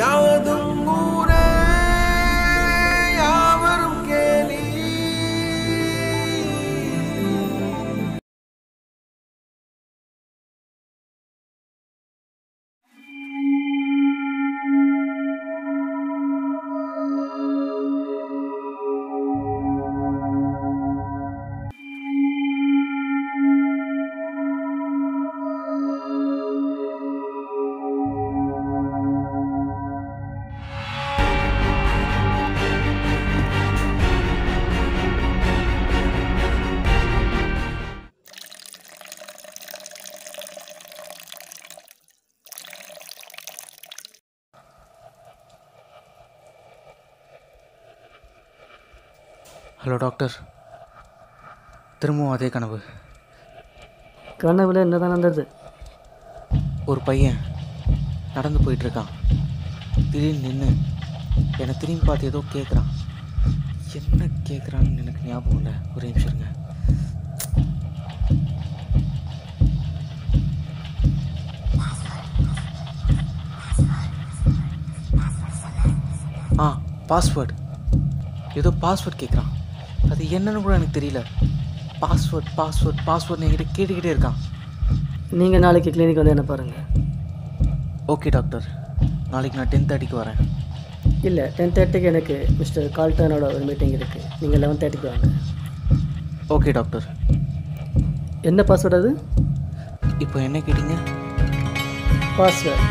Y'all are the hello doctor. திரும்பவும் அதே கனவு. கனவுல என்னதான் நடந்தது? ஒரு பையன் நடந்து போயிட்டுருக்கான். திடீர்னு நின்று என்னை திரும்பி பார்த்து ஏதோ கேட்குறான் என்ன கேட்குறான்னு எனக்கு ஞாபகம் இல்லை. ஒரு நிமிஷம் இருங்க. ஆ பாஸ்வேர்டு ஏதோ பாஸ்வேர்ட் கேட்குறான் அது என்னன்னு கூட எனக்கு தெரியல. பாஸ்வேர்ட் பாஸ்வேர்ட் பாஸ்வேர்ட் என்கிட்ட கேட்டுக்கிட்டே இருக்கான். நீங்கள் நாளைக்கு கிளினிக் வந்து என்ன பாருங்கள் ஓகே டாக்டர் நாளைக்கு நான் டென் தேர்ட்டிக்கு வரேன். இல்லை டென் தேர்ட்டிக்கு எனக்கு மிஸ்டர் கால்டனோட ஒரு மீட்டிங் இருக்குது நீங்கள் லெவன் தேர்ட்டிக்கு வாங்க. ஓகே டாக்டர் என்ன பாஸ்வேர்டு அது? இப்போ என்ன கேட்டீங்க? Password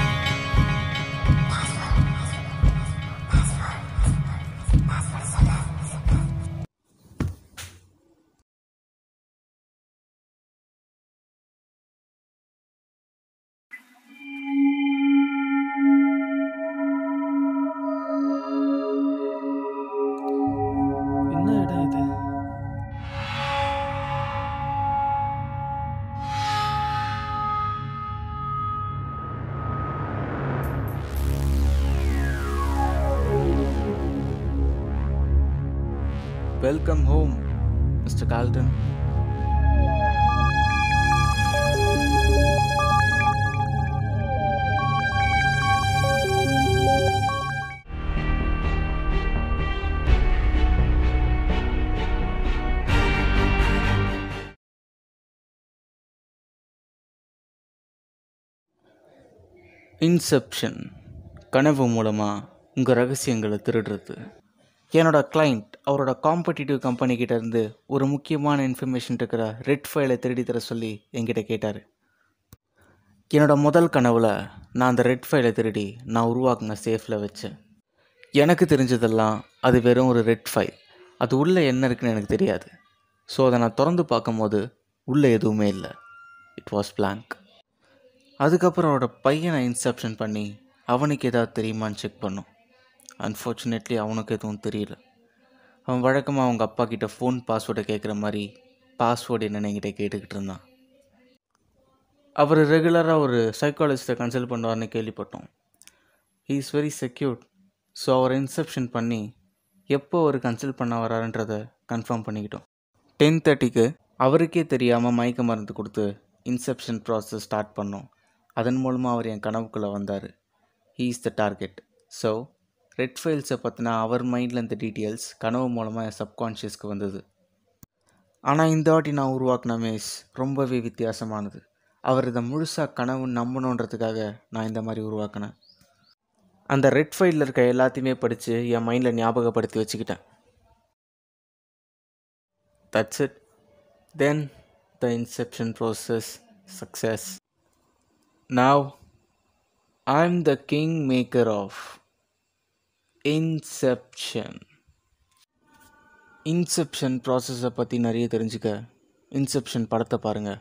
welcome home mister Calton inception கனவு மூலமாக உங்கள் ரகசியங்களை திருடுறது. என்னோட கிளைண்ட் அவரோட காம்படிட்டிவ் கம்பெனிக்கிட்ட இருந்து ஒரு முக்கியமான இன்ஃபர்மேஷன் இருக்கிற ரெட் ஃபைலை திருடி தர சொல்லி என்கிட்ட கேட்டார். என்னோட முதல் கனவில் நான் அந்த ரெட் ஃபைலை திருடி நான் உருவாக்குன சேஃபில் வச்சேன். எனக்கு தெரிஞ்சதெல்லாம் அது வெறும் ஒரு ரெட் ஃபைல் அது உள்ளே என்ன இருக்குன்னு எனக்கு தெரியாது. ஸோ அதை நான் திறந்து பார்க்கும்போது உள்ளே எதுவுமே இல்லை. இட் வாஸ் பிளாங்க் அதுக்கப்புறம் அவரோட பையனை இன்செப்ஷன் பண்ணி அவனுக்கு ஏதாவது தெரியுமான்னு செக் பண்ணும். அன்ஃபார்ச்சுனேட்லி அவனுக்கு எதுவும் தெரியல. அவன் வழக்கமாக அவங்க அப்பா கிட்ட ஃபோன் பாஸ்வேர்டை கேட்குற மாதிரி பாஸ்வேர்டு என்னென்னு என்கிட்ட கேட்டுக்கிட்டு இருந்தான். அவர் ரெகுலராக ஒரு சைக்காலஜிஸ்ட்டை கன்சல்ட் பண்ணுவார்னு கேள்விப்பட்டோம். He is very secured so அவரை இன்செப்ஷன் பண்ணி எப்போ அவர் கன்சல்ட் பண்ண வராருன்றதை கன்ஃபார்ம் பண்ணிக்கிட்டோம். டென் தேர்ட்டிக்கு அவருக்கே தெரியாமல் மயக்க மருந்து கொடுத்து இன்செப்ஷன் ப்ராசஸ் ஸ்டார்ட் பண்ணோம். அதன் மூலமாக அவர் என் கனவுக்குள்ளே வந்தார். He is the target so red ஃபைல்ஸை பற்றின அவர் மைண்டில் இருந்த டீட்டெயில்ஸ் கனவு மூலமாக என் சப்கான்ஷியஸ்க்கு வந்தது. ஆனால் இந்த வாட்டி நான் உருவாக்கின மேஸ் ரொம்பவே வித்தியாசமானது. அவர் இதை முழுசாக கனவு நம்பணுன்றதுக்காக நான் இந்த மாதிரி உருவாக்கினேன். அந்த ரெட் ஃபைலில் இருக்க எல்லாத்தையுமே படித்து என் மைண்டில் ஞாபகப்படுத்தி வச்சுக்கிட்டேன். That's it then the inception process success now I am the kingmaker of inception inception ப்ராசஸை பற்றி நிறைய தெரிஞ்சுக்க. இன்செப்ஷன் படத்தை பாருங்கள்